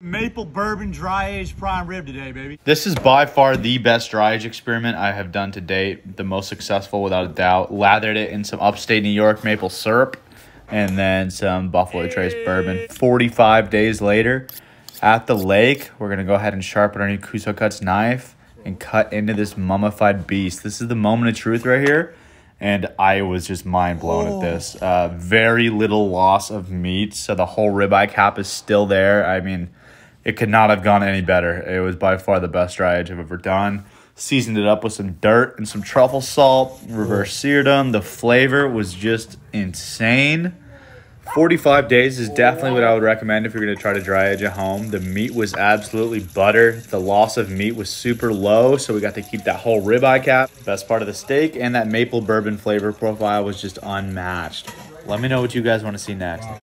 Maple bourbon dry aged prime rib today, baby. This is by far the best dry age experiment I have done to date. The most successful without a doubt. Lathered it in some upstate New York maple syrup and then some Buffalo Trace bourbon. 45 days later at the lake, we're going to go ahead and sharpen our new Kuso Cuts knife and cut into this mummified beast. This is the moment of truth right here. And I was just mind blown at this. Uh, very little loss of meat. So the whole ribeye cap is still there. I mean, it could not have gone any better. It was by far the best dry I've ever done. Seasoned it up with some dirt and some truffle salt, reverse seared them. The flavor was just insane. 45 days is definitely what I would recommend if you're going to try to dry age at home. The meat was absolutely butter. The loss of meat was super low, so we got to keep that whole ribeye cap. Best part of the steak and that maple bourbon flavor profile was just unmatched. Let me know what you guys want to see next.